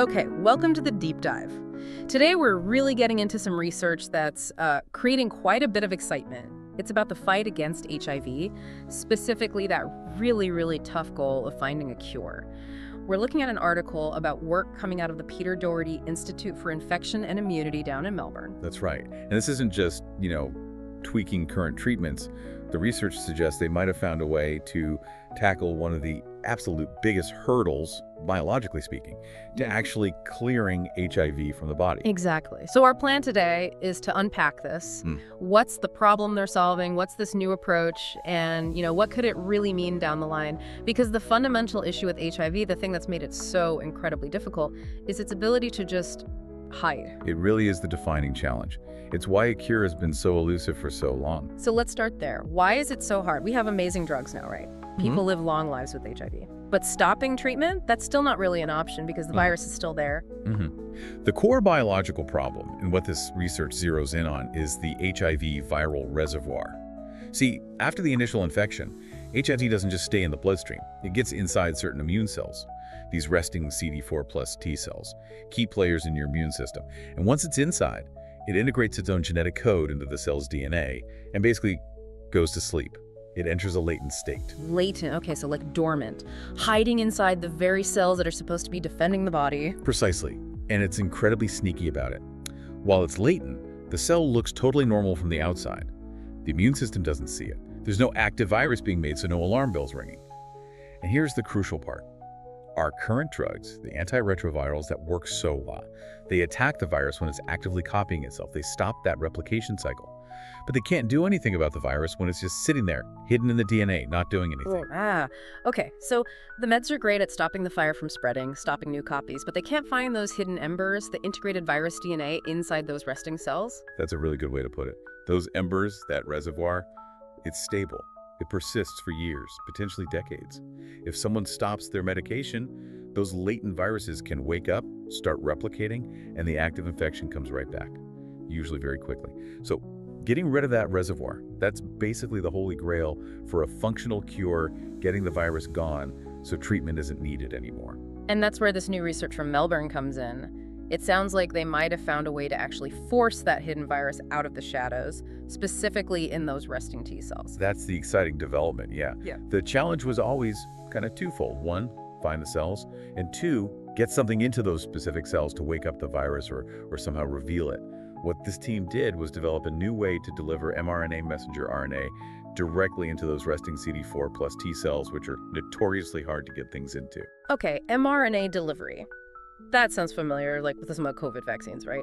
Okay, welcome to the deep dive. Today we're really getting into some research that's uh, creating quite a bit of excitement. It's about the fight against HIV, specifically that really, really tough goal of finding a cure. We're looking at an article about work coming out of the Peter Doherty Institute for Infection and Immunity down in Melbourne. That's right. And this isn't just, you know, tweaking current treatments. The research suggests they might have found a way to tackle one of the absolute biggest hurdles, biologically speaking, to actually clearing HIV from the body. Exactly. So our plan today is to unpack this. Hmm. What's the problem they're solving? What's this new approach? And, you know, what could it really mean down the line? Because the fundamental issue with HIV, the thing that's made it so incredibly difficult, is its ability to just hide. It really is the defining challenge. It's why a cure has been so elusive for so long. So let's start there. Why is it so hard? We have amazing drugs now, right? People live long lives with HIV. But stopping treatment, that's still not really an option because the Mhm. virus is still there. Mhm. The core biological problem, and what this research zeroes in on, is the HIV viral reservoir. See, after the initial infection, HIV doesn't just stay in the bloodstream. It gets inside certain immune cells, these resting CD4 plus T cells, key players in your immune system. And once it's inside, it integrates its own genetic code into the cell's DNA and basically goes to sleep. It enters a latent state. Latent, okay, so like dormant, hiding inside the very cells that are supposed to be defending the body. Precisely. And it's incredibly sneaky about it. While it's latent, the cell looks totally normal from the outside. The immune system doesn't see it. There's no active virus being made, so no alarm bells ringing. And here's the crucial part. Our current drugs, the antiretrovirals that work so well, they attack the virus when it's actively copying itself. They stop that replication cycle. But they can't do anything about the virus when it's just sitting there, hidden in the DNA, not doing anything. Ah, okay. So the meds are great at stopping the fire from spreading, stopping new copies, but they can't find those hidden embers, the integrated virus DNA inside those resting cells. That's a really good way to put it. Those embers, that reservoir, it's stable. It persists for years, potentially decades. If someone stops their medication, those latent viruses can wake up, start replicating, and the active infection comes right back, usually very quickly. So getting rid of that reservoir, that's basically the holy grail for a functional cure, getting the virus gone so treatment isn't needed anymore. And that's where this new research from Melbourne comes in. It sounds like they might have found a way to actually force that hidden virus out of the shadows, specifically in those resting T cells. That's the exciting development, yeah. Yeah. The challenge was always kind of twofold. One, find the cells, and two, get something into those specific cells to wake up the virus or, or somehow reveal it. What this team did was develop a new way to deliver mRNA messenger RNA directly into those resting CD4 plus T cells, which are notoriously hard to get things into. Okay, mRNA delivery. That sounds familiar, like with some of COVID vaccines, right?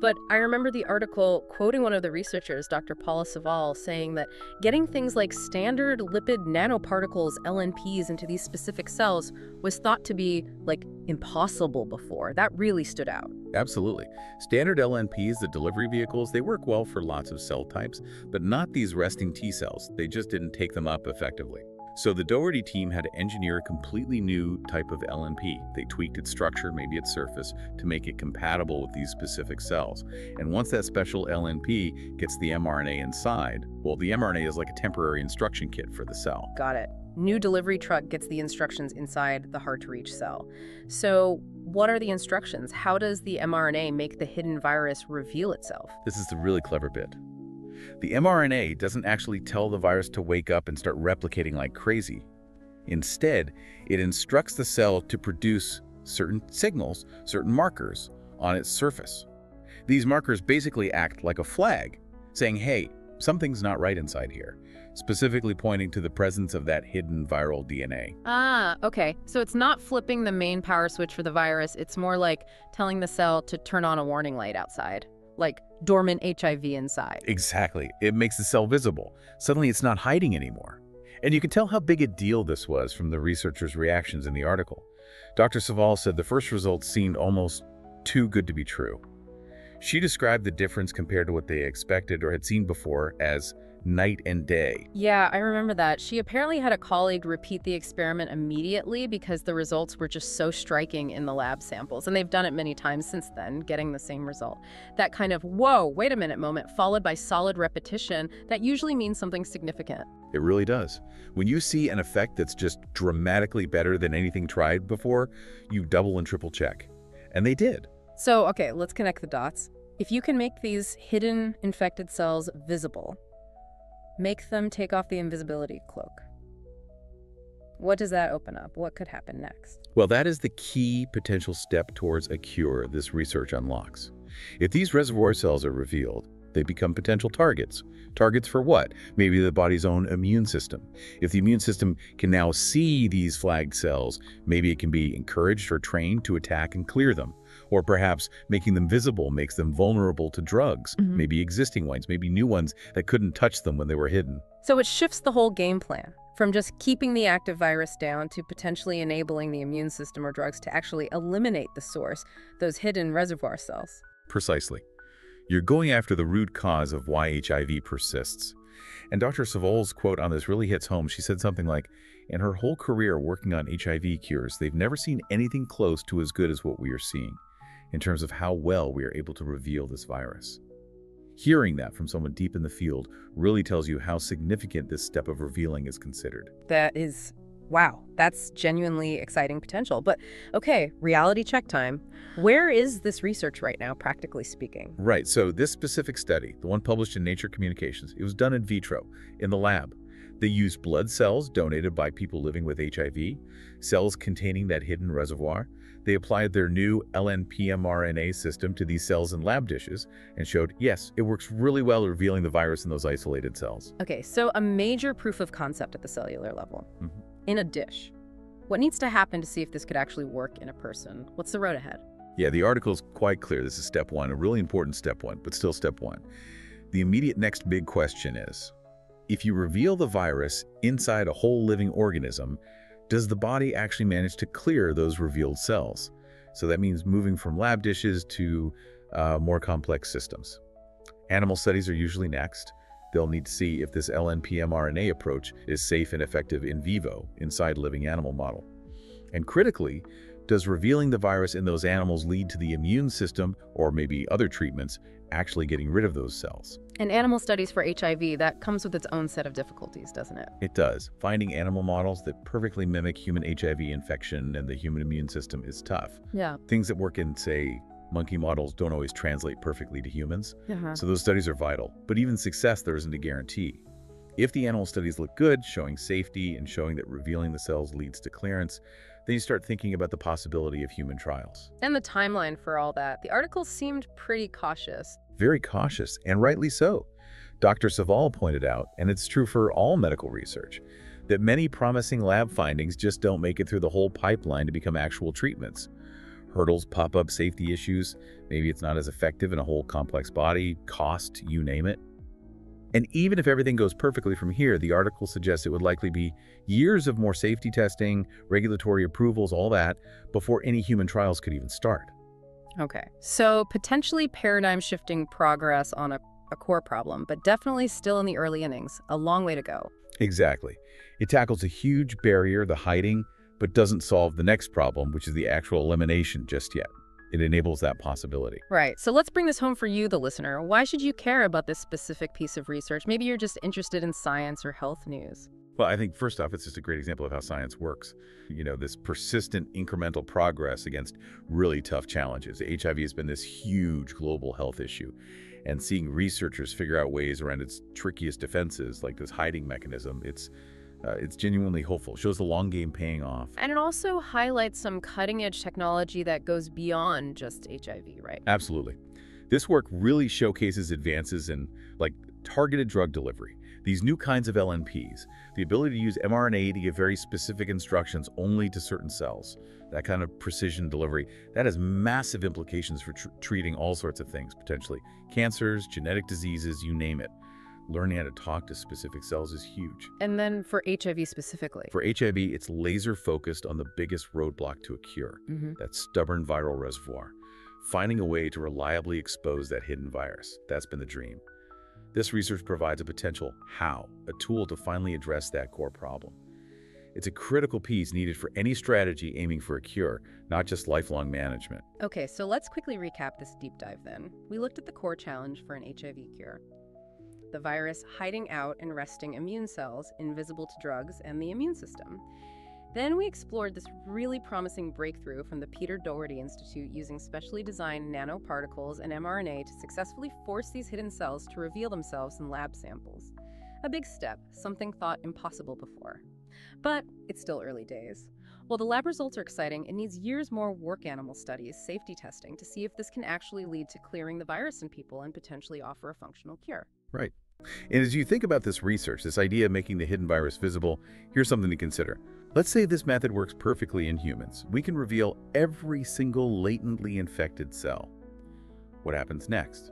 But I remember the article quoting one of the researchers, Dr. Paula Saval, saying that getting things like standard lipid nanoparticles, LNPs, into these specific cells was thought to be, like, impossible before. That really stood out. Absolutely. Standard LNPs, the delivery vehicles, they work well for lots of cell types, but not these resting T cells. They just didn't take them up effectively. So the Doherty team had to engineer a completely new type of LNP. They tweaked its structure, maybe its surface, to make it compatible with these specific cells. And once that special LNP gets the mRNA inside, well, the mRNA is like a temporary instruction kit for the cell. Got it. New delivery truck gets the instructions inside the hard to reach cell. So, what are the instructions? How does the mRNA make the hidden virus reveal itself? This is the really clever bit. The mRNA doesn't actually tell the virus to wake up and start replicating like crazy. Instead, it instructs the cell to produce certain signals, certain markers on its surface. These markers basically act like a flag, saying, hey, something's not right inside here, specifically pointing to the presence of that hidden viral DNA. Ah, okay. So it's not flipping the main power switch for the virus, it's more like telling the cell to turn on a warning light outside, like dormant HIV inside. Exactly. It makes the cell visible. Suddenly it's not hiding anymore. And you can tell how big a deal this was from the researchers' reactions in the article. Dr. Saval said the first results seemed almost too good to be true. She described the difference compared to what they expected or had seen before as night and day. Yeah, I remember that. She apparently had a colleague repeat the experiment immediately because the results were just so striking in the lab samples. And they've done it many times since then, getting the same result. That kind of, whoa, wait a minute moment, followed by solid repetition, that usually means something significant. It really does. When you see an effect that's just dramatically better than anything tried before, you double and triple check. And they did. So, okay, let's connect the dots. If you can make these hidden infected cells visible, make them take off the invisibility cloak. What does that open up? What could happen next? Well, that is the key potential step towards a cure this research unlocks. If these reservoir cells are revealed, they become potential targets. Targets for what? Maybe the body's own immune system. If the immune system can now see these flagged cells, maybe it can be encouraged or trained to attack and clear them. Or perhaps making them visible makes them vulnerable to drugs, Mhm. maybe existing ones, maybe new ones that couldn't touch them when they were hidden. So it shifts the whole game plan from just keeping the active virus down to potentially enabling the immune system or drugs to actually eliminate the source, those hidden reservoir cells. Precisely. You're going after the root cause of why HIV persists. And Dr. Savol's quote on this really hits home. She said something like, in her whole career working on HIV cures, they've never seen anything close to as good as what we are seeing in terms of how well we are able to reveal this virus. Hearing that from someone deep in the field really tells you how significant this step of revealing is considered. That is, wow, that's genuinely exciting potential. But okay, reality check time. Where is this research right now, practically speaking? Right, so this specific study, the one published in Nature Communications, it was done in vitro, in the lab. They used blood cells donated by people living with HIV, cells containing that hidden reservoir. They applied their new LNP-mRNA system to these cells in lab dishes and showed, yes, it works really well revealing the virus in those isolated cells. Okay, so a major proof of concept at the cellular level Mhm. in a dish. What needs to happen to see if this could actually work in a person? What's the road ahead? Yeah, the article is quite clear. This is step one, a really important step one, but still step one. The immediate next big question is, if you reveal the virus inside a whole living organism, does the body actually manage to clear those revealed cells? So that means moving from lab dishes to uh, more complex systems. Animal studies are usually next. They'll need to see if this LNP-mRNA approach is safe and effective in vivo, inside living animal model. And critically, does revealing the virus in those animals lead to the immune system, or maybe other treatments, actually getting rid of those cells? In animal studies for HIV, that comes with its own set of difficulties, doesn't it? It does. Finding animal models that perfectly mimic human HIV infection and the human immune system is tough. Yeah. Things that work in, say, monkey models don't always translate perfectly to humans, Uh-huh. so those studies are vital. But even success there isn't a guarantee. If the animal studies look good, showing safety and showing that revealing the cells leads to clearance, then you start thinking about the possibility of human trials. And the timeline for all that. The article seemed pretty cautious. very cautious, and rightly so. Dr. Saval pointed out, and it's true for all medical research, that many promising lab findings just don't make it through the whole pipeline to become actual treatments. Hurdles pop up, safety issues, maybe it's not as effective in a whole complex body, cost, you name it. And even if everything goes perfectly from here, the article suggests it would likely be years of more safety testing, regulatory approvals, all that, before any human trials could even start. Okay. So potentially paradigm shifting progress on a, a core problem, but definitely still in the early innings. A long way to go. Exactly. It tackles a huge barrier, the hiding, but doesn't solve the next problem, which is the actual elimination just yet. It enables that possibility. Right. So let's bring this home for you, the listener. Why should you care about this specific piece of research? Maybe you're just interested in science or health news. Well, I think first off, it's just a great example of how science works. You know, this persistent incremental progress against really tough challenges. HIV has been this huge global health issue. And seeing researchers figure out ways around its trickiest defenses, like this hiding mechanism, it's uh, it's genuinely hopeful. Shows the long game paying off. And it also highlights some cutting edge technology that goes beyond just HIV, right? Absolutely. This work really showcases advances in like targeted drug delivery. These new kinds of LNPs, the ability to use mRNA to give very specific instructions only to certain cells, that kind of precision delivery, that has massive implications for tr treating all sorts of things, potentially. Cancers, genetic diseases, you name it. Learning how to talk to specific cells is huge. And then for HIV specifically. For HIV, it's laser focused on the biggest roadblock to a cure Mhm. that stubborn viral reservoir. Finding a way to reliably expose that hidden virus. That's been the dream. This research provides a potential how, a tool to finally address that core problem. It's a critical piece needed for any strategy aiming for a cure, not just lifelong management. Okay, so let's quickly recap this deep dive then. We looked at the core challenge for an HIV cure the virus hiding out and resting immune cells invisible to drugs and the immune system. Then we explored this really promising breakthrough from the Peter Doherty Institute using specially designed nanoparticles and mRNA to successfully force these hidden cells to reveal themselves in lab samples. A big step, something thought impossible before. But it's still early days. While the lab results are exciting, it needs years more work animal studies, safety testing, to see if this can actually lead to clearing the virus in people and potentially offer a functional cure. Right. And as you think about this research, this idea of making the hidden virus visible, here's something to consider. Let's say this method works perfectly in humans. We can reveal every single latently infected cell. What happens next?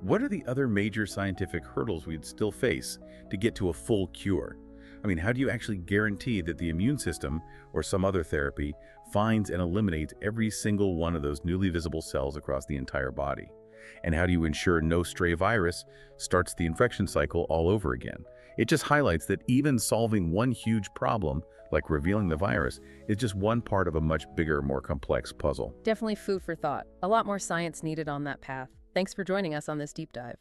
What are the other major scientific hurdles we'd still face to get to a full cure? I mean, how do you actually guarantee that the immune system or some other therapy finds and eliminates every single one of those newly visible cells across the entire body? And how do you ensure no stray virus starts the infection cycle all over again? It just highlights that even solving one huge problem, like revealing the virus, is just one part of a much bigger, more complex puzzle. Definitely food for thought. A lot more science needed on that path. Thanks for joining us on this deep dive.